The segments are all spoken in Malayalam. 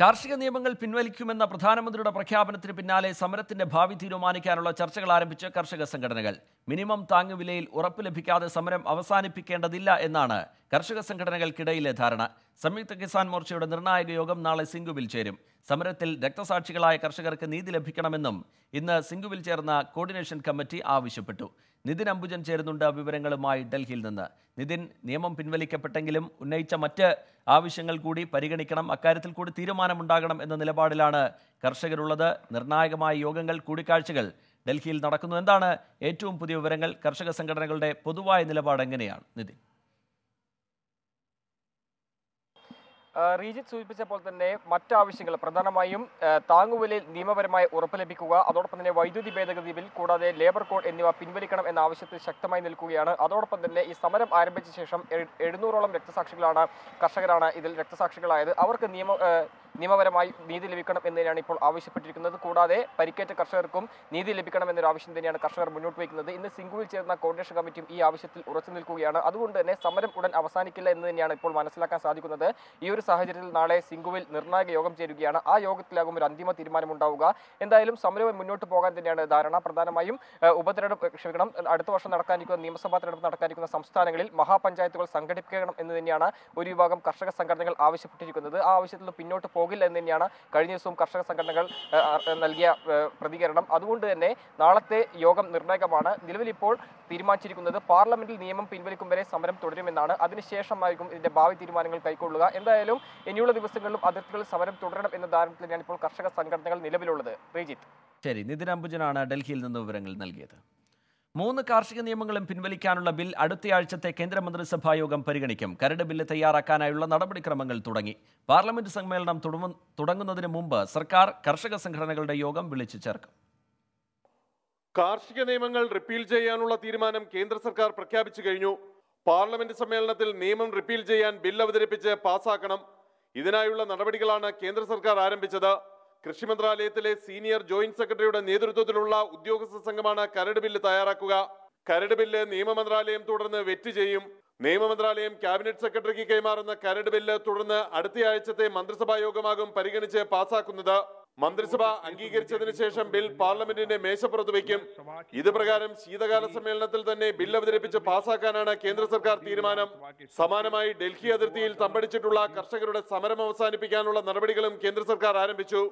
കാർഷിക നിയമങ്ങൾ പിൻവലിക്കുമെന്ന പ്രധാനമന്ത്രിയുടെ പ്രഖ്യാപനത്തിന് പിന്നാലെ സമരത്തിന്റെ ഭാവി തീരുമാനിക്കാനുള്ള ചർച്ചകൾ ആരംഭിച്ച കർഷക സംഘടനകൾ. മിനിമം താങ്ങുവിലയിൽ ഉറപ്പ് ലഭിക്കാതെ സമരം അവസാനിപ്പിക്കേണ്ടതില്ല എന്നാണ് കർഷക സംഘടനകൾക്കിടയിലെ ധാരണ. സംയുക്ത കിസാൻ മോർച്ചയുടെ നിർണായക യോഗം നാളെ സിംഗുവിൽ ചേരും. സമരത്തിൽ രക്തസാക്ഷികളായ കർഷകർക്ക് നീതി ലഭിക്കണമെന്നും ഇന്ന് സിംഗുവിൽ ചേർന്ന കോർഡിനേഷൻ കമ്മിറ്റി ആവശ്യപ്പെട്ടു. നിതിൻ അംബുജൻ ചേരുന്നുണ്ട് വിവരങ്ങളുമായി ഡൽഹിയിൽ നിന്ന്. നിതിൻ നിയമം പിൻവലിക്കപ്പെട്ടെങ്കിലും ഉന്നയിച്ച മറ്റ് ആവശ്യങ്ങൾ കൂടി പരിഗണിക്കണം. അക്കാര്യത്തിൽ കൂടി തീരുമാനമുണ്ടാകണം എന്ന നിലപാടിലാണ് കർഷകരുള്ളത്. നിർണായകമായ യോഗങ്ങൾ കൂടിക്കാഴ്ചകൾ ഡൽഹിയിൽ നടക്കുന്നു. എന്താണ് ഏറ്റവും പുതിയ വിവരങ്ങൾ? കർഷക സംഘടനകളുടെ പൊതുവായ നിലപാട് എങ്ങനെയാണ്? നിതിൻ. റീജിത്ത് സൂചിപ്പിച്ച പോലെ തന്നെ മറ്റാവശ്യങ്ങൾ പ്രധാനമായും താങ്ങുവിലയിൽ നിയമപരമായ ഉറപ്പ് ലഭിക്കുക അതോടൊപ്പം തന്നെ വൈദ്യുതി ഭേദഗതി ബിൽ കൂടാതെ ലേബർ കോഡ് എന്നിവ പിൻവലിക്കണം എന്ന ആവശ്യത്തിൽ ശക്തമായി നിൽക്കുകയാണ്. അതോടൊപ്പം തന്നെ ഈ സമരം ആരംഭിച്ച ശേഷം എഴു- എഴുന്നൂറോളം രക്തസാക്ഷികളാണ് കർഷകരാണ് ഇതിൽ രക്തസാക്ഷികളായത്. അവർക്ക് നിയമ നിയമപരമായി നീതി ലഭിക്കണം എന്നതിനാണ് ഇപ്പോൾ ആവശ്യപ്പെട്ടിരിക്കുന്നത്. കൂടാതെ പരിക്കേറ്റ കർഷകർക്കും നീതി ലഭിക്കണം എന്നൊരു ആവശ്യം തന്നെയാണ് കർഷകർ മുന്നോട്ട് വയ്ക്കുന്നത്. ഇന്ന് സിംഗുവിൽ ചേർന്ന കോർഡിനേഷൻ കമ്മിറ്റിയും ഈ ആവശ്യത്തിൽ ഉറച്ചു നിൽക്കുകയാണ്. അതുകൊണ്ട് തന്നെ സമരം ഉടൻ അവസാനിക്കില്ല എന്ന് തന്നെയാണ് ഇപ്പോൾ മനസ്സിലാക്കാൻ സാധിക്കുന്നത്. ഈ ഒരു സാഹചര്യത്തിൽ നാളെ സിംഗുവിൽ നിർണായക യോഗം ചേരുകയാണ്. ആ യോഗത്തിലാകും ഒരു അന്തിമ തീരുമാനമുണ്ടാവുക. എന്തായാലും സമരവും മുന്നോട്ട് പോകാൻ തന്നെയാണ് ധാരണ. പ്രധാനമായും ഉപതെരഞ്ഞെടുപ്പ് ക്ഷമിക്കണം അടുത്ത വർഷം നടക്കാനിരിക്കുന്ന നിയമസഭാ തെരഞ്ഞെടുപ്പ് നടക്കാനിരിക്കുന്ന സംസ്ഥാനങ്ങളിൽ മഹാപഞ്ചായത്തുകൾ സംഘടിപ്പിക്കണം എന്ന് തന്നെയാണ് ഒരു വിഭാഗം കർഷക സംഘടനകൾ ആവശ്യപ്പെട്ടിരിക്കുന്നത്. ആ ആവശ്യത്തിൽ പിന്നോട്ട് പിന്നോട്ട് പോകില്ല എന്ന് തന്നെയാണ് കഴിഞ്ഞ ദിവസവും കർഷക സംഘടനകൾ നൽകിയ പ്രതികരണം. അതുകൊണ്ട് തന്നെ നാളത്തെ യോഗം നിർണായകമാണ്. നിലവിൽ ഇപ്പോൾ തീരുമാനിച്ചിരിക്കുന്നത് പാർലമെന്റിൽ നിയമം പിൻവലിക്കും വരെ സമരം തുടരുമെന്നാണ്. അതിനുശേഷമായിരിക്കും ഇതിന്റെ ഭാവി തീരുമാനങ്ങൾ കൈക്കൊള്ളുക. എന്തായാലും ഇനിയുള്ള ദിവസങ്ങളിലും അതിർത്തികളിൽ സമരം തുടരണം എന്ന ധാരണ തന്നെയാണ് ഇപ്പോൾ കർഷക സംഘടനകൾ നിലവിലുള്ളത്. ശരി. നിതിൻ അംബുജനാണ് ഡൽഹിയിൽ നിന്ന് വിവരങ്ങൾ നൽകിയത്. മൂന്ന് കാർഷിക നിയമങ്ങളും പിൻവലിക്കാനുള്ള ബിൽ അടുത്തയാഴ്ചത്തെ കേന്ദ്രമന്ത്രിസഭാ യോഗം പരിഗണിക്കും. കരട് ബില്ല് തയ്യാറാക്കാനായുള്ള നടപടിക്രമങ്ങൾ തുടങ്ങി. പാർലമെന്റ് സമ്മേളനം തുടങ്ങു- തുടങ്ങുന്നതിന് മുമ്പ് സർക്കാർ കർഷക സംഘടനകളുടെ യോഗം വിളിച്ചു ചേർക്കും. കാർഷിക നിയമങ്ങൾ റിപ്പീൽ ചെയ്യാനുള്ള തീരുമാനം കേന്ദ്ര സർക്കാർ പ്രഖ്യാപിച്ചു കഴിഞ്ഞു. പാർലമെന്റ് സമ്മേളനത്തിൽ നിയമം റിപ്പീൽ ചെയ്യാൻ ബിൽ അവതരിപ്പിച്ച് പാസാക്കണം. ഇതിനായുള്ള നടപടികളാണ് കേന്ദ്ര സർക്കാർ ആരംഭിച്ചത്. കൃഷി മന്ത്രാലയത്തിലെ സീനിയർ ജോയിന്റ് സെക്രട്ടറിയുടെ നേതൃത്വത്തിലുള്ള ഉദ്യോഗസ്ഥ സംഘമാണ് കരട് ബില്ല് തയ്യാറാക്കുക. കരട് ബില്ല് നിയമ മന്ത്രാലയം തുടർന്ന് വെറ്റ് ചെയ്യും. നിയമ മന്ത്രാലയം ക്യാബിനറ്റ് സെക്രട്ടറിക്ക് കൈമാറുന്ന കരട് ബില്ല് തുടർന്ന് അടുത്തയാഴ്ചത്തെ മന്ത്രിസഭാ യോഗമാകും പരിഗണിച്ച് പാസാക്കുന്നത്. മന്ത്രിസഭ അംഗീകരിച്ചതിന് ശേഷം ബിൽ പാർലമെന്റിന്റെ മേശപ്പുറത്ത് വയ്ക്കും ഇത് പ്രകാരം ശീതകാല സമ്മേളനത്തിൽ തന്നെ ബിൽ അവതരിപ്പിച്ച് പാസാക്കാനാണ് കേന്ദ്ര സർക്കാർ തീരുമാനം. സമാനമായി ഡൽഹി അതിർത്തിയിൽ തമ്പടിച്ചിട്ടുള്ള കർഷകരുടെ സമരം അവസാനിപ്പിക്കാനുള്ള നടപടികളും കേന്ദ്ര സർക്കാർ ആരംഭിച്ചു.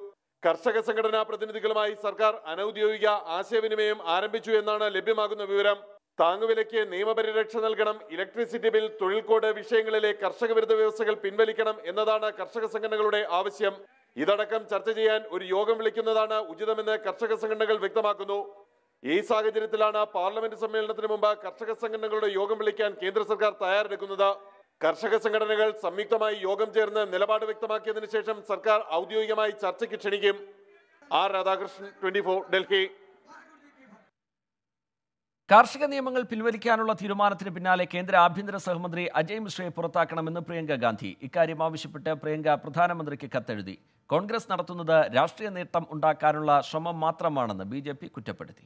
കർഷക സംഘടനാ പ്രതിനിധികളുമായി സർക്കാർ അനൌദ്യോഗിക ആശയവിനിമയം ആരംഭിച്ചു എന്നാണ് ലഭ്യമാകുന്ന വിവരം. താങ്ങുവിലയ്ക്ക് നിയമപരിരക്ഷ നൽകണം ഇലക്ട്രിസിറ്റി ബിൽ തൊഴിൽ കോഡ് വിഷയങ്ങളിലെ കർഷക വിരുദ്ധ വ്യവസ്ഥകൾ പിൻവലിക്കണം എന്നതാണ് കർഷക സംഘടനകളുടെ ആവശ്യം. ഇതടക്കം ചർച്ച ചെയ്യാൻ ഒരു യോഗം വിളിക്കുന്നതാണ് ഉചിതമെന്ന് കർഷക സംഘടനകൾ വ്യക്തമാക്കുന്നു. ഈ സാഹചര്യത്തിലാണ് പാർലമെന്റ് സമ്മേളനത്തിന് മുമ്പ് കർഷക സംഘടനകളുടെ യോഗം വിളിക്കാൻ കേന്ദ്ര സർക്കാർ തയ്യാറെടുക്കുന്നത്. കർഷക സംഘടനകൾ സംയുക്തമായി യോഗം ചേർന്ന് നിലപാട് വ്യക്തമാക്കിയതിനു ശേഷം സർക്കാർ ഔദ്യോഗികമായി ചർച്ചയ്ക്ക് ക്ഷണിക്കും. R Radhakrishnan twenty Delhi. കാർഷിക നിയമങ്ങൾ പിൻവലിക്കാനുള്ള തീരുമാനത്തിന് പിന്നാലെ കേന്ദ്ര ആഭ്യന്തര സഹമന്ത്രി അജയ് മിശ്രയെ പുറത്താക്കണമെന്ന് പ്രിയങ്ക ഗാന്ധി. ഇക്കാര്യം ആവശ്യപ്പെട്ട് പ്രിയങ്ക പ്രധാനമന്ത്രിക്ക് കത്തെഴുതി. കോൺഗ്രസ് നടത്തുന്നത് രാഷ്ട്രീയ നേട്ടം ഉണ്ടാക്കാനുള്ള ശ്രമം മാത്രമാണെന്ന് ബി കുറ്റപ്പെടുത്തി.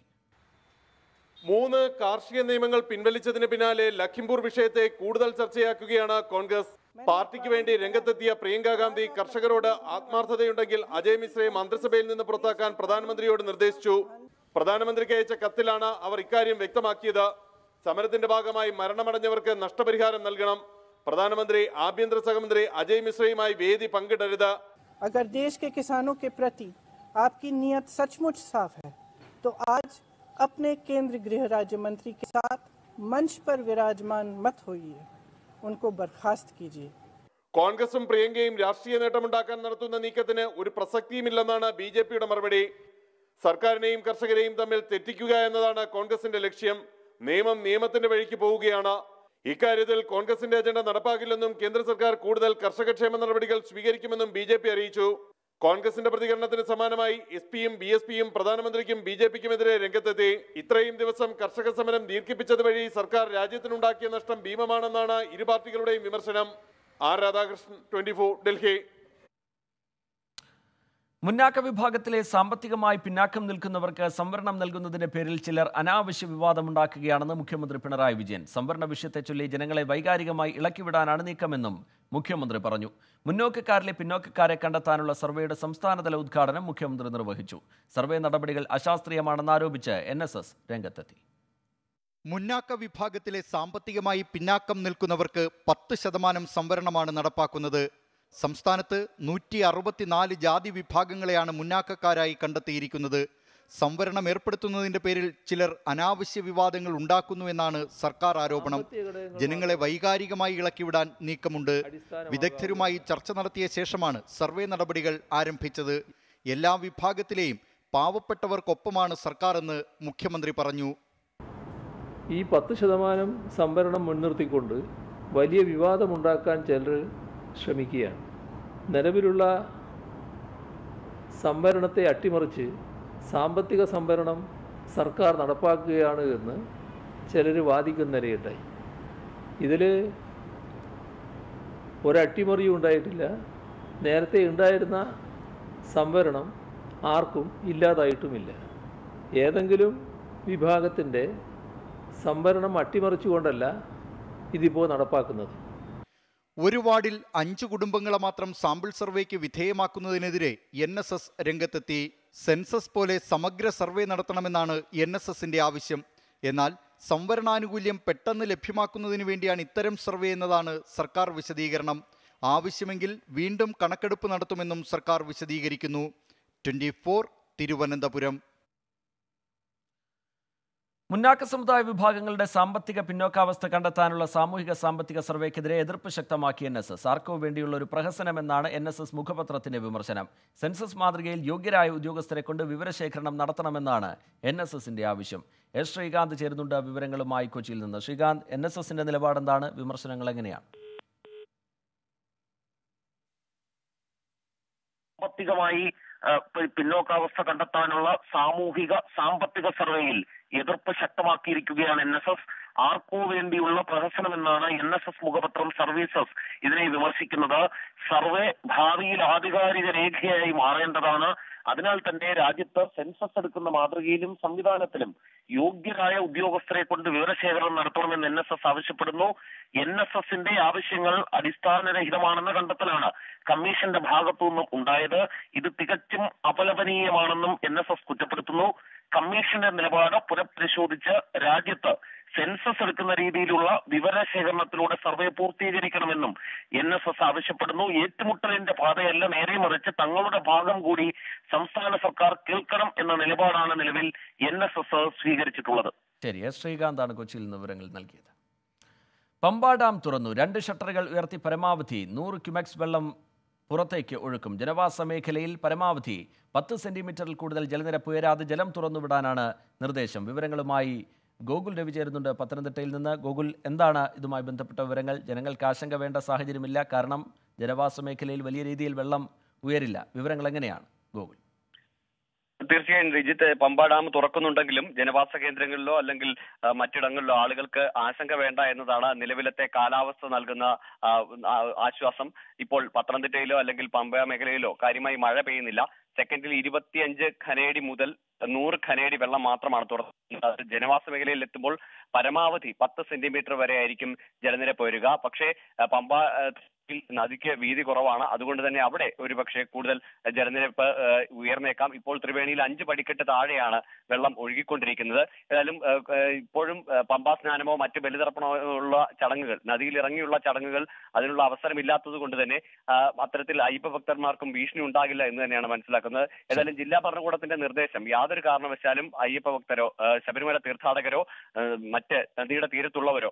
മൂന്ന് കാർഷിക നിയമങ്ങൾ പിൻവലിച്ചതിന് പിന്നാലെ ലഖിംപൂർ വിഷയത്തെ കൂടുതൽ ചർച്ചയാക്കുകയാണ് കോൺഗ്രസ് പാർട്ടിക്ക് വേണ്ടി രംഗത്തെത്തിയ പ്രിയങ്ക ഗാന്ധി കർഷകരോട് ആത്മാർത്ഥതയുണ്ടെങ്കിൽ അജയ് മിശ്രയെ മന്ത്രിസഭയിൽ നിന്ന് പുറത്താക്കാൻ പ്രധാനമന്ത്രിയോട് നിർദ്ദേശിച്ചു പ്രധാനമന്ത്രിക്ക് അയച്ച കത്തിലാണ് അവർ ഇക്കാര്യം വ്യക്തമാക്കിയത് സമരത്തിന്റെ ഭാഗമായി മരണമടഞ്ഞവർക്ക് നഷ്ടപരിഹാരം നൽകണം പ്രധാനമന്ത്രി ആഭ്യന്തര സഹമന്ത്രി അജയ് മിശ്രയുമായി വേദി പങ്കിടരുത് अगर देश के किसानों के प्रति आपकी नीयत सचमुच साफ है तो आज अपने केंद्र गृह राज्य मंत्री के साथ मंच पर विराजमान मत होइए उनको बर्खास्त कीजिए കോൺഗ്രസും പ്രിയങ്കയും രാഷ്ട്രീയ നേട്ടമുണ്ടാക്കാൻ നടത്തുന്ന നീക്കത്തിന് ഒരു പ്രസക്തിയുമില്ലെന്നാണ് ബി ജെ പിയുടെ മറുപടി സർക്കാരിനെയും കർഷകരെയും തമ്മിൽ തെറ്റിക്കുക എന്നതാണ് കോൺഗ്രസിന്റെ ലക്ഷ്യം നിയമം നിയമത്തിന്റെ വഴിക്ക് പോവുകയാണ് ഇക്കാര്യത്തിൽ കോൺഗ്രസിന്റെ അജണ്ട നടപ്പാക്കില്ലെന്നും കേന്ദ്ര സർക്കാർ കൂടുതൽ കർഷകക്ഷേമ നടപടികൾ സ്വീകരിക്കുമെന്നും ബി ജെ പി അറിയിച്ചു കോൺഗ്രസിന്റെ പ്രതികരണത്തിന് സമാനമായി എസ് പിയും ബി എസ് പിയും പ്രധാനമന്ത്രിക്കും ബി ജെ പിക്കുമെതിരെ രംഗത്തെത്തി. ഇത്രയും ദിവസം കർഷക സമരം ദീർഘിപ്പിച്ചത് വഴി സർക്കാർ രാജ്യത്തിനുണ്ടാക്കിയ നഷ്ടം ഭീമമാണെന്നാണ് ഇരു പാർട്ടികളുടെയും വിമർശനം. R Radhakrishnan twenty Delhi. മുന്നാക്ക വിഭാഗത്തിലെ സാമ്പത്തികമായി പിന്നാക്കം നിൽക്കുന്നവർക്ക് സംവരണം നൽകുന്നതിന്റെ പേരിൽ ചിലർ അനാവശ്യ വിവാദമുണ്ടാക്കുകയാണെന്ന് മുഖ്യമന്ത്രി പിണറായി വിജയൻ. സംവരണ വിഷയത്തെ ചൊല്ലി ജനങ്ങളെ വൈകാരികമായി ഇളക്കിവിടാനാണ് നീക്കമെന്നും മുഖ്യമന്ത്രി പറഞ്ഞു. മുന്നോക്കക്കാരിലെ പിന്നോക്കക്കാരെ കണ്ടെത്താനുള്ള സർവേയുടെ സംസ്ഥാനതല ഉദ്ഘാടനം മുഖ്യമന്ത്രി നിർവഹിച്ചു. സർവേ നടപടികൾ അശാസ്ത്രീയമാണെന്നാരോപിച്ച് എൻ എസ് എസ് രംഗത്തെത്തി. മുന്നാക്ക വിഭാഗത്തിലെ സാമ്പത്തികമായി പിന്നാക്കം നിൽക്കുന്നവർക്ക് പത്ത് ശതമാനം സംവരണമാണ് നടപ്പാക്കുന്നത്. സംസ്ഥാനത്ത് നൂറ്റി അറുപത്തിനാല് ജാതി വിഭാഗങ്ങളെയാണ് മുന്നാക്കക്കാരായി കണ്ടെത്തിയിരിക്കുന്നത്. സംവരണം ഏർപ്പെടുത്തുന്നതിന്റെ പേരിൽ ചിലർ അനാവശ്യ വിവാദങ്ങൾ ഉണ്ടാക്കുന്നുവെന്നാണ് സർക്കാർ ആരോപണം. ജനങ്ങളെ വൈകാരികമായി ഇളക്കിവിടാൻ നീക്കമുണ്ട്. വിദഗ്ധരുമായി ചർച്ച നടത്തിയ ശേഷമാണ് സർവേ നടപടികൾ ആരംഭിച്ചത്. എല്ലാ വിഭാഗത്തിലെയും പാവപ്പെട്ടവർക്കൊപ്പമാണ് സർക്കാർ എന്ന് മുഖ്യമന്ത്രി പറഞ്ഞു. ഈ പത്ത് ശതമാനം സംവരണം മുൻനിർത്തിക്കൊണ്ട് വലിയ വിവാദമുണ്ടാക്കാൻ ചിലർ ശ്രമിക്കുകയാണ്. നിലവിലുള്ള സംവരണത്തെ അട്ടിമറിച്ച് സാമ്പത്തിക സംവരണം സർക്കാർ നടപ്പാക്കുകയാണ് എന്ന് ചിലർ വാദിക്കുന്ന വാദിക്കുന്നതിനിടയുണ്ടായി ഇതിൽ ഒരട്ടിമറിയും ഉണ്ടായിട്ടില്ല. നേരത്തെ ഉണ്ടായിരുന്ന സംവരണം ആർക്കും ഇല്ലാതായിട്ടുമില്ല. ഏതെങ്കിലും വിഭാഗത്തിന്റെ സംവരണം അട്ടിമറിച്ചുകൊണ്ടല്ല ഇതിപ്പോൾ നടപ്പാക്കുന്നത്. ഒരു വാർഡിൽ അഞ്ച് കുടുംബങ്ങളെ മാത്രം സാമ്പിൾ സർവേക്ക് വിധേയമാക്കുന്നതിനെതിരെ എൻ രംഗത്തെത്തി സെൻസസ് പോലെ സമഗ്ര സർവേ നടത്തണമെന്നാണ് എൻ എസ് എസിന്റെ ആവശ്യം. എന്നാൽ സംവരണാനുകൂല്യം പെട്ടെന്ന് ലഭ്യമാക്കുന്നതിന് വേണ്ടിയാണ് ഇത്തരം സർവേ എന്നതാണ് സർക്കാർ വിശദീകരണം. ആവശ്യമെങ്കിൽ വീണ്ടും കണക്കെടുപ്പ് നടത്തുമെന്നും സർക്കാർ വിശദീകരിക്കുന്നു. ട്വന്റി തിരുവനന്തപുരം. മുന്നാക്ക സമുദായ വിഭാഗങ്ങളുടെ സാമ്പത്തിക പിന്നോക്കാവസ്ഥ കണ്ടെത്താനുള്ള സാമൂഹിക സാമ്പത്തിക സർവേക്കെതിരെ എതിർപ്പ് ശക്തമാക്കി എൻ എസ് എസ്. ആർക്കോ വേണ്ടിയുള്ള ഒരു പ്രഹസനമെന്നാണ് എൻ എസ് എസ് മുഖപത്രത്തിന്റെ വിമർശനം. സെൻസസ് മാതൃകയിൽ യോഗ്യരായ ഉദ്യോഗസ്ഥരെ കൊണ്ട് വിവരശേഖരണം നടത്തണമെന്നാണ് എൻ എസ് എസിന്റെ ആവശ്യം. എസ് ശ്രീകാന്ത് ചേരുന്നുണ്ട് വിവരങ്ങളുമായി കൊച്ചിയിൽ നിന്ന്. ശ്രീകാന്ത് എൻ എസ് എസിന്റെ നിലപാടെന്താണ് വിമർശനങ്ങൾ എങ്ങനെയാണ്? സാമ്പത്തികമായി പിന്നോക്കാവസ്ഥ കണ്ടെത്താനുള്ള സാമൂഹിക സാമ്പത്തിക സർവേയിൽ എതിർപ്പ് ശക്തമാക്കിയിരിക്കുകയാണ് എൻ എസ് എസ്. ആർക്കോ വേണ്ടിയുള്ള പ്രഹസനമെന്നാണ് എൻ എസ് എസ് മുഖപത്രം സർവീസസ് ഇതിനെ വിമർശിക്കുന്നത്. സർവേ ഭാവിയിൽ ആധികാരിക രേഖയായി മാറേണ്ടതാണ്. അതിനാൽ തന്നെ രാജ്യത്ത് സെൻസസ് എടുക്കുന്ന മാതൃകയിലും സംവിധാനത്തിലും യോഗ്യരായ ഉദ്യോഗസ്ഥരെ കൊണ്ട് വിവരശേഖരണം നടത്തണമെന്ന് എൻ എസ് എസ് ആവശ്യപ്പെടുന്നു. എൻ എസ് എസിന്റെ ആവശ്യങ്ങൾ അടിസ്ഥാനരഹിതമാണെന്ന കണ്ടെത്തലാണ് കമ്മീഷന്റെ ഭാഗത്തുനിന്നും ഉണ്ടായത്. ഇത് തികച്ചും അപലപനീയമാണെന്നും എൻ എസ് എസ് കുറ്റപ്പെടുത്തുന്നു. കമ്മീഷന്റെ നിലപാട് പുനഃപരിശോധിച്ച് രാജ്യത്ത് സെൻസസ് എടുക്കുന്ന രീതിയിലുള്ള വിവരശേഖരണത്തിലൂടെ സർവേ പൂർത്തീകരിക്കണമെന്നും എൻ എസ് എസ് ആവശ്യപ്പെടുന്നു. ഏറ്റുമുട്ടലിന്റെ പാതയല്ല നേരെ മറിച്ച് തങ്ങളുടെ ഭാഗം കൂടി സംസ്ഥാന സർക്കാർ കേൾക്കണം എന്ന നിലപാടാണ് നിലവിൽ എൻ എസ് എസ് സ്വീകരിച്ചിട്ടുള്ളത്. ശരി എസ് ശ്രീകാന്താണ് കൊച്ചിയിൽ നിന്ന് വിവരങ്ങൾ നൽകിയത്. പമ്പ ഡാം തുറന്നു. രണ്ട് ഷട്ടറുകൾ ഉയർത്തി പരമാവധി നൂറ് ക്യുമെക്സ് വെള്ളം പുറത്തേക്ക് ഒഴുക്കും. ജനവാസ മേഖലയിൽ പരമാവധി പത്ത് സെന്റിമീറ്ററിൽ കൂടുതൽ ജലനിരപ്പ് ഉയരാതെ ജലം തുറന്നുവിടാനാണ് നിർദ്ദേശം. വിവരങ്ങളുമായി ഗോകുൽ രവി ചേരുന്നുണ്ട് പത്തനംതിട്ടയിൽ നിന്ന്. ഗോകുൽ എന്താണ് ഇതുമായി ബന്ധപ്പെട്ട വിവരങ്ങൾ? ജനങ്ങൾക്ക് ആശങ്ക വേണ്ട സാഹചര്യമില്ല. കാരണം ജനവാസ മേഖലയിൽ വലിയ രീതിയിൽ വെള്ളം ഉയരില്ല. വിവരങ്ങൾ എങ്ങനെയാണ് ഗോകുൽ തീർച്ചയായും രജിത്ത് പമ്പ ഡാം തുറക്കുന്നുണ്ടെങ്കിലും ജനവാസ കേന്ദ്രങ്ങളിലോ അല്ലെങ്കിൽ മറ്റിടങ്ങളിലോ ആളുകൾക്ക് ആശങ്ക വേണ്ട എന്നതാണ് നിലവിലത്തെ കാലാവസ്ഥ നൽകുന്ന ആശ്വാസം. ഇപ്പോൾ പത്തനംതിട്ടയിലോ അല്ലെങ്കിൽ പമ്പ മേഖലയിലോ കാര്യമായി മഴ പെയ്യുന്നില്ല. സെക്കൻഡിൽ ഇരുപത്തിയഞ്ച് ഖനേടി മുതൽ നൂറ് ഖനയടി വെള്ളം മാത്രമാണ് തുറന്നത് അത് ജനവാസ മേഖലയിൽ എത്തുമ്പോൾ പരമാവധി പത്ത് സെന്റിമീറ്റർ വരെ ആയിരിക്കും ജലനിരപ്പ് വരിക. പക്ഷേ പമ്പ നദിക്ക് വീതി കുറവാണ്. അതുകൊണ്ട് തന്നെ അവിടെ ഒരുപക്ഷെ കൂടുതൽ ജലനിരപ്പ് ഉയർന്നേക്കാം. ഇപ്പോൾ ത്രിവേണിയിൽ അഞ്ച് പടിക്കെട്ട് താഴെയാണ് വെള്ളം ഒഴുകിക്കൊണ്ടിരിക്കുന്നത്. ഏതായാലും ഇപ്പോഴും പമ്പാ സ്നാനമോ മറ്റ് ബലിതർപ്പണമോ ഉള്ള ചടങ്ങുകൾ നദിയിൽ ഇറങ്ങിയുള്ള ചടങ്ങുകൾ അതിനുള്ള അവസരമില്ലാത്തത് കൊണ്ട് തന്നെ അത്തരത്തിൽ അയ്യപ്പ ഭക്തന്മാർക്കും ഭീഷണി ഉണ്ടാകില്ല എന്ന് തന്നെയാണ് മനസ്സിലാക്കുന്നത്. ഏതായാലും ജില്ലാ ഭരണകൂടത്തിന്റെ നിർദ്ദേശം യാതൊരു കാരണവശാലും അയ്യപ്പ ഭക്തരോ ശബരിമല തീർത്ഥാടകരോ മറ്റ് നദിയുടെ തീരത്തുള്ളവരോ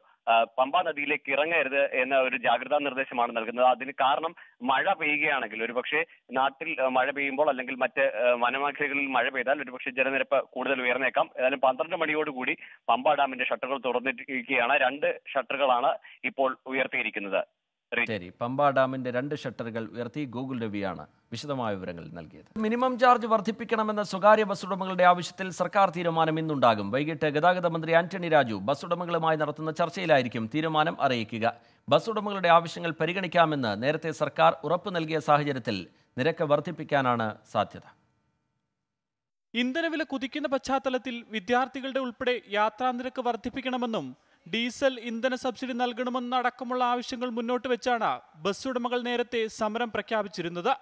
പമ്പാ നദിയിലേക്ക് ഇറങ്ങരുത് എന്ന ഒരു ജാഗ്രതാ നിർദ്ദേശമാണ് നൽകുന്നത്. അതിന് കാരണം മഴ പെയ്യുകയാണെങ്കിൽ ഒരുപക്ഷെ നാട്ടിൽ മഴ പെയ്യുമ്പോൾ അല്ലെങ്കിൽ മറ്റ് വനമേഖലകളിൽ മഴ പെയ്താൽ ഒരുപക്ഷെ ജലനിരപ്പ് കൂടുതൽ ഉയർന്നേക്കാം. ഏതായാലും പന്ത്രണ്ട് മണിയോടുകൂടി പമ്പ ഡാമിന്റെ ഷട്ടറുകൾ തുറന്നിരിക്കുകയാണ്. രണ്ട് ഷട്ടറുകളാണ് ഇപ്പോൾ ഉയർത്തിയിരിക്കുന്നത്. ശരി പമ്പ ഡാമിന്റെ രണ്ട് ഷട്ടറുകൾ ഉയർത്തി ഗൂഗിൾ രവിയാണ് വിശദമായ വിവരങ്ങൾ നൽകിയത്. മിനിമം ചാർജ് വർദ്ധിപ്പിക്കണമെന്ന സ്വകാര്യ ബസ് ഉടമകളുടെ ആവശ്യത്തിൽ സർക്കാർ തീരുമാനം ഇന്നുണ്ടാകും. വൈകിട്ട് ഗതാഗത മന്ത്രി ആന്റണി രാജു ബസ് ഉടമകളുമായി നടത്തുന്ന ചർച്ചയിലായിരിക്കും തീരുമാനം അറിയിക്കുക. ബസ് ഉടമകളുടെ ആവശ്യങ്ങൾ പരിഗണിക്കാമെന്ന് നേരത്തെ സർക്കാർ ഉറപ്പു നൽകിയ സാഹചര്യത്തിൽ നിരക്ക് വർദ്ധിപ്പിക്കാനാണ് സാധ്യത. ഇന്ധനവില കുതിക്കുന്ന പശ്ചാത്തലത്തിൽ വിദ്യാർത്ഥികളുടെ ഉൾപ്പെടെ യാത്രാ നിരക്ക് വർദ്ധിപ്പിക്കണമെന്നും ഡീസൽ ഇന്ധന സബ്സിഡി നൽകണമെന്നടക്കമുള്ള ആവശ്യങ്ങൾ മുന്നോട്ട് വെച്ചാണ് ബസ് ഉടമകൾ നേരത്തെ സമരം പ്രഖ്യാപിച്ചിരുന്നത്.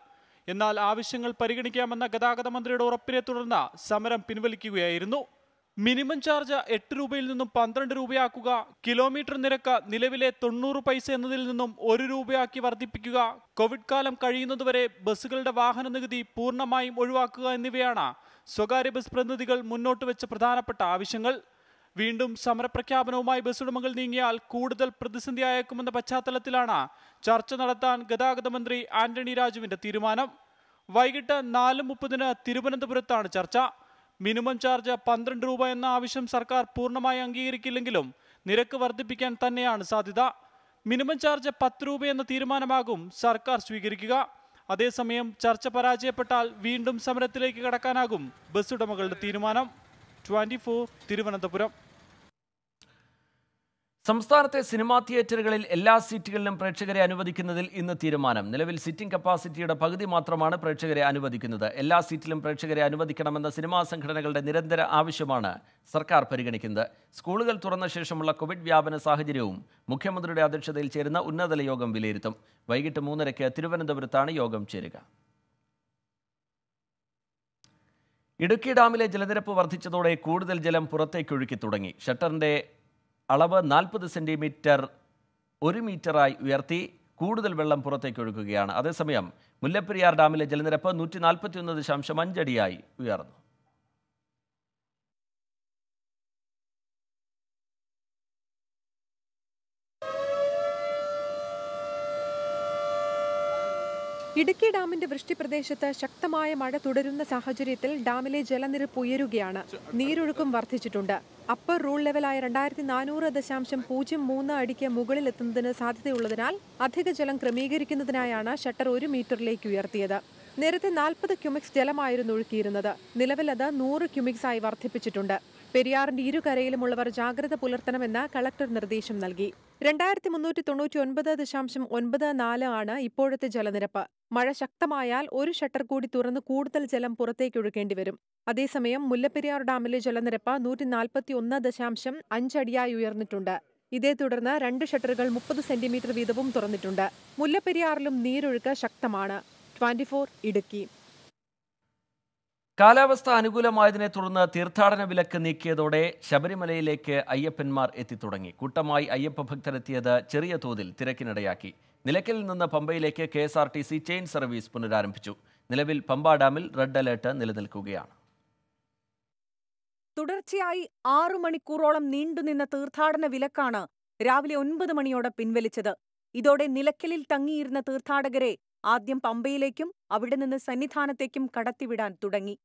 എന്നാൽ ആവശ്യങ്ങൾ പരിഗണിക്കാമെന്ന ഗതാഗത മന്ത്രിയുടെ ഉറപ്പിനെ തുടർന്ന് സമരം പിൻവലിക്കുകയായിരുന്നു. മിനിമം ചാർജ് എട്ട് രൂപയിൽ നിന്നും പന്ത്രണ്ട് രൂപയാക്കുക കിലോമീറ്റർ നിരക്ക് നിലവിലെ തൊണ്ണൂറ് പൈസ എന്നതിൽ നിന്നും ഒരു രൂപയാക്കി വർദ്ധിപ്പിക്കുക കോവിഡ് കാലം കഴിയുന്നതുവരെ ബസ്സുകളുടെ വാഹന നികുതി പൂർണമായും ഒഴിവാക്കുക എന്നിവയാണ് സ്വകാര്യ ബസ് പ്രതിനിധികൾ മുന്നോട്ട് വെച്ച പ്രധാനപ്പെട്ട ആവശ്യങ്ങൾ. വീണ്ടും സമരപ്രഖ്യാപനവുമായി ബസ്സുടമകൾ നീങ്ങിയാൽ കൂടുതൽ പ്രതിസന്ധിയായേക്കുമെന്ന പശ്ചാത്തലത്തിലാണ് ചർച്ച നടത്താൻ ഗതാഗത മന്ത്രി ആന്റണി രാജുവിന്റെ തീരുമാനം. വൈകിട്ട് നാല് മുപ്പതിന് തിരുവനന്തപുരത്താണ് ചർച്ച. മിനിമം ചാർജ് പന്ത്രണ്ട് രൂപ എന്ന ആവശ്യം സർക്കാർ പൂർണമായി അംഗീകരിക്കില്ലെങ്കിലും നിരക്ക് വർദ്ധിപ്പിക്കാൻ തന്നെയാണ് സാധ്യത. മിനിമം ചാർജ് പത്ത് രൂപ എന്ന തീരുമാനമാകും സർക്കാർ സ്വീകരിക്കുക. അതേസമയം ചർച്ച പരാജയപ്പെട്ടാൽ വീണ്ടും സമരത്തിലേക്ക് കടക്കാനാകും ബസ് ഉടമകളുടെ തീരുമാനം. ട്വന്റി തിരുവനന്തപുരം. സംസ്ഥാനത്തെ സിനിമാ തിയേറ്ററുകളിൽ എല്ലാ സീറ്റുകളിലും പ്രേക്ഷകരെ അനുവദിക്കുന്നതിൽ ഇന്ന് തീരുമാനം. നിലവിൽ സിറ്റിംഗ് കപ്പാസിറ്റിയുടെ പകുതി മാത്രമാണ് പ്രേക്ഷകരെ അനുവദിക്കുന്നത്. എല്ലാ സീറ്റിലും പ്രേക്ഷകരെ അനുവദിക്കണമെന്ന സിനിമാ സംഘടനകളുടെ നിരന്തര ആവശ്യമാണ് സർക്കാർ പരിഗണിക്കുന്നത്. സ്കൂളുകൾ തുറന്ന ശേഷമുള്ള കോവിഡ് വ്യാപന സാഹചര്യവും മുഖ്യമന്ത്രിയുടെ അധ്യക്ഷതയിൽ ചേരുന്ന ഉന്നതതല യോഗം വിലയിരുത്തും. വൈകിട്ട് മൂന്നരയ്ക്ക് തിരുവനന്തപുരത്താണ് യോഗം ചേരുക. ഇടുക്കി ഡാമിലെ ജലനിരപ്പ് വർദ്ധിച്ചതോടെ കൂടുതൽ ജലം പുറത്തേക്ക് ഒഴുക്കി തുടങ്ങി. ഷട്ടറിന്റെ അളവ് നാൽപ്പത് സെന്റിമീറ്റർ ഒരു മീറ്ററായി ഉയർത്തി കൂടുതൽ വെള്ളം പുറത്തേക്ക് ഒഴുകുകയാണ്. അതേസമയം മുല്ലപ്പെരിയാർ ഡാമിലെ ജലനിരപ്പ് നൂറ്റി നാൽപ്പത്തിയൊന്ന് ദശാംശം അഞ്ചടിയായി ഉയർന്നു. ഇടുക്കി ഡാമിന്റെ വൃഷ്ടിപ്രദേശത്ത് ശക്തമായ മഴ തുടരുന്ന സാഹചര്യത്തിൽ ഡാമിലെ ജലനിരപ്പ് ഉയരുകയാണ്. നീരൊഴുക്കും വർദ്ധിച്ചിട്ടുണ്ട്. അപ്പർ റൂൾ ലെവലായ രണ്ടായിരത്തി നാനൂറ് ദശാംശം പൂജ്യം മൂന്ന് അടിക്ക് മുകളിലെത്തുന്നതിന് സാധ്യതയുള്ളതിനാൽ അധിക ജലം ക്രമീകരിക്കുന്നതിനായാണ് ഷട്ടർ ഒരു മീറ്ററിലേക്ക് ഉയർത്തിയത്. നേരത്തെ നാൽപ്പത് ക്യുമിക്സ് ജലമായിരുന്നു ഒഴുക്കിയിരുന്നത്. നിലവിൽ അത് നൂറ് ക്യുമിക്സായി വർദ്ധിപ്പിച്ചിട്ടുണ്ട്. പെരിയാറിന്റെ ഇരുകരയിലുമുള്ളവർ ജാഗ്രത പുലർത്തണമെന്ന് കളക്ടർ നിർദ്ദേശം നൽകി. രണ്ടായിരത്തി മുന്നൂറ്റി തൊണ്ണൂറ്റി ഒൻപത് ദശാംശം ഒൻപത് നാല് ആണ് ഇപ്പോഴത്തെ ജലനിരപ്പ്. മഴ ശക്തമായാൽ ഒരു ഷട്ടർ കൂടി തുറന്ന് കൂടുതൽ ജലം പുറത്തേക്കൊഴുക്കേണ്ടി വരും. അതേസമയം മുല്ലപ്പെരിയാർ ഡാമിലെ ജലനിരപ്പ് നൂറ്റി നാൽപ്പത്തി ഒന്ന് ദശാംശം അഞ്ചടിയായി ഉയർന്നിട്ടുണ്ട്. ഇതേ തുടർന്ന് രണ്ട് ഷട്ടറുകൾ മുപ്പത് സെന്റിമീറ്റർ വീതവും തുറന്നിട്ടുണ്ട്. മുല്ലപ്പെരിയാറിലും നീരൊഴുക്ക് ശക്തമാണ്. ട്വന്റി ഇടുക്കി. കാലാവസ്ഥ അനുകൂലമായതിനെ തുടർന്ന് തീർത്ഥാടന വിലക്ക് നീക്കിയതോടെ ശബരിമലയിലേക്ക് അയ്യപ്പന്മാർ എത്തിത്തുടങ്ങി. കൂട്ടമായി അയ്യപ്പ ഭക്തരെത്തിയത് ചെറിയ തോതിൽ തിരക്കിനിടയാക്കി. നിലയ്ക്കലിൽ നിന്ന് പമ്പയിലേക്ക് K S R T C chain service പുനരാരംഭിച്ചു. നിലവിൽ പമ്പ ഡാമിൽ റെഡ് അലേർട്ട് നിലനിൽക്കുകയാണ്. തുടർച്ചയായി ആറു മണിക്കൂറോളം നീണ്ടുനിന്ന തീർത്ഥാടന വിലക്കാണ് രാവിലെ ഒൻപത് മണിയോടെ പിൻവലിച്ചത്. ഇതോടെ നിലയ്ക്കലിൽ തങ്ങിയിരുന്ന തീർത്ഥാടകരെ ആദ്യം പമ്പയിലേക്കും അവിടെ നിന്ന് സന്നിധാനത്തേക്കും കടത്തിവിടാൻ തുടങ്ങി.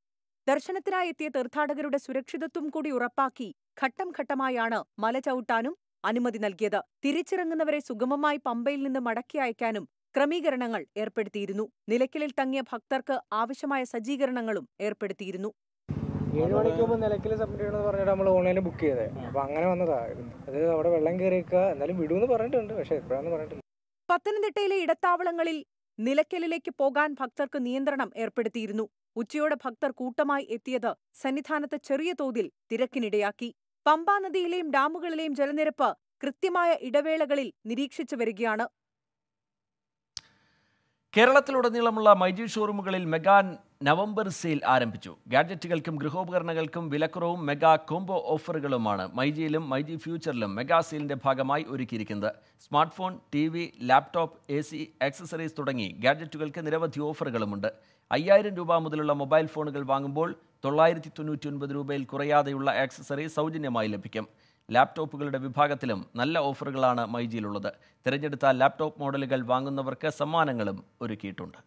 ദർശനത്തിനായി എത്തിയ തീർത്ഥാടകരുടെ സുരക്ഷിതത്വം കൂടി ഉറപ്പാക്കി ഘട്ടം ഘട്ടമായാണ് മല ചവിട്ടാനും അനുമതി നൽകിയത്. തിരിച്ചിറങ്ങുന്നവരെ സുഗമമായി പമ്പയിൽ നിന്ന് മടക്കി അയക്കാനും ക്രമീകരണങ്ങൾ ഏർപ്പെടുത്തിയിരുന്നു. നിലയ്ക്കലിൽ തങ്ങിയ ഭക്തർക്ക് ആവശ്യമായ സജ്ജീകരണങ്ങളും ഏർപ്പെടുത്തിയിരുന്നു. ഏഴ് മണിക്ക് മുമ്പ് നിലയ്ക്കൽ സബ്മിറ്റ് ചെയ്യണമെന്ന് പറഞ്ഞിട്ട് നമ്മൾ ഓൺലൈനിൽ ബുക്ക് ചെയ്തേ. അപ്പൊ അങ്ങനെ വന്നതാ. അത് അവിടെ വെള്ളം കയറിയേക്കുക എന്നാലും വിടുമെന്ന് പറഞ്ഞിട്ടുണ്ട്. പക്ഷെ എപ്പോഴാന്ന് പറഞ്ഞിട്ടില്ല. പത്തനംതിട്ടയിലെ ഇടത്താവളങ്ങളിൽ നിലയ്ക്കലിലേക്ക് പോകാൻ ഭക്തർക്ക് നിയന്ത്രണം ഏർപ്പെടുത്തിയിരുന്നു. ഉച്ചയോടെ ഭക്തർ കൂട്ടമായി എത്തിയത് സന്നിധാനത്ത് ചെറിയ തോതിൽ തിരക്കിനിടയാക്കി. പമ്പാ നദിയിലെയും ഡാമുകളിലെയും ജലനിരപ്പ് കൃത്യമായ ഇടവേളകളിൽ നിരീക്ഷിച്ചു വരികയാണ്. കേരളത്തിലുടനീളമുള്ള മൈജി ഷോറൂമുകളിൽ മെഗാൻ നവംബർ സെയിൽ ആരംഭിച്ചു. ഗാഡ്ജറ്റുകൾക്കും ഗൃഹോപകരണങ്ങൾക്കും വിലക്കുറവും മെഗാ കോംബോ ഓഫറുകളുമാണ് മൈജിയിലും മൈജി ഫ്യൂച്ചറിലും മെഗാ സെയിലിന്റെ ഭാഗമായി ഒരുക്കിയിരിക്കുന്നത്. Smart phone T V laptop A C accessories തുടങ്ങി ഗാഡ്ജറ്റുകൾക്ക് നിരവധി ഓഫറുകളുമുണ്ട്. അയ്യായിരം രൂപ മുതലുള്ള മൊബൈൽ ഫോണുകൾ വാങ്ങുമ്പോൾ തൊള്ളായിരത്തി തൊണ്ണൂറ്റി ഒൻപത് രൂപയിൽ കുറയാതെയുള്ള ആക്സസറി സൗജന്യമായി ലഭിക്കും. ലാപ്ടോപ്പുകളുടെ വിഭാഗത്തിലും നല്ല ഓഫറുകളാണ് മൈജിയിലുള്ളത് തിരഞ്ഞെടുത്ത ലാപ്ടോപ്പ് മോഡലുകൾ വാങ്ങുന്നവർക്ക് സമ്മാനങ്ങളും ഒരുക്കിയിട്ടുണ്ട്.